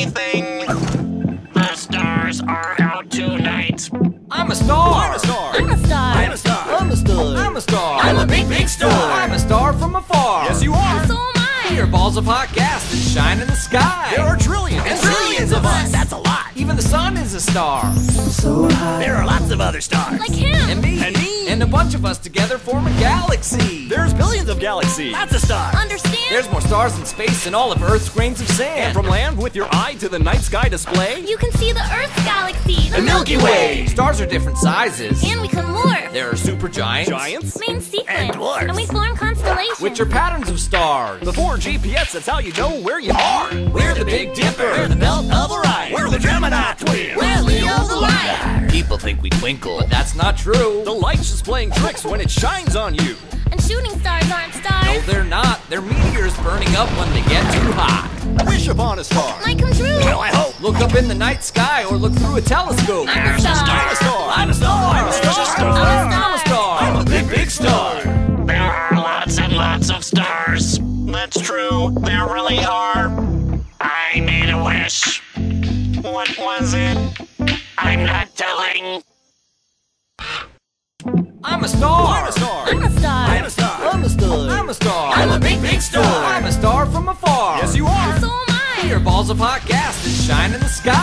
anything. The stars are out tonight. I'm a star. I'm a star. I'm a star. I'm a star. I'm a star. I'm a star. I'm a big, big star. I'm a star from afar. Yes, you are. So am I. We are balls of hot gas that shine in the sky. There are trillions And trillions of us. That's a lot. Even the sun is a star. So high. There are lots of other stars. Like him. And me. And me. And a bunch of us together form a galaxy. There's billions of galaxies. That's a star. Understand? There's more stars in space than all of Earth's grains of sand. And from land with your eye to the night sky display. you can see the Earth's galaxy. The Milky Way. Stars are different sizes. And we can morph. There are supergiants. Giants. giants, Main sequence. And dwarfs. And we form constellations. Which are patterns of stars. Before GPS, that's how you know where you are. We're the Big Dipper. We're the Belt of Orion. We're the Gemini twins. We're Leo the Lion. People think we twinkle, but that's not true. The light's just playing tricks when it shines on you. They're meteors burning up when they get too hot. Wish upon a star. Might come true. Well, I hope. Look up in the night sky or look through a telescope. I'm a star. I'm a star. I'm a star. I'm a star. I'm a star. I'm a big, big star. There are lots and lots of stars. That's true, there really are. I made a wish. What was it? I'm not telling. I'm a star. I'm a star. I'm a star. I'm a star. I'm a star. I'm a star. I'm a big, big star. I'm a star from afar. Yes, you are. So am I. We are balls of hot gas that shine in the sky.